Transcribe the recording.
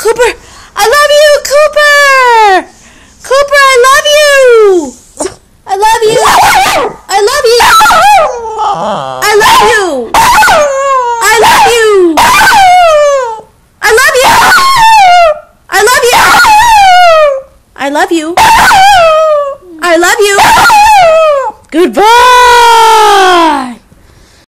Cooper, I love you, Cooper. Cooper, I love you. I love you. I love you. I love you. I love you. I love you. I love you. I love you. I love you. Goodbye.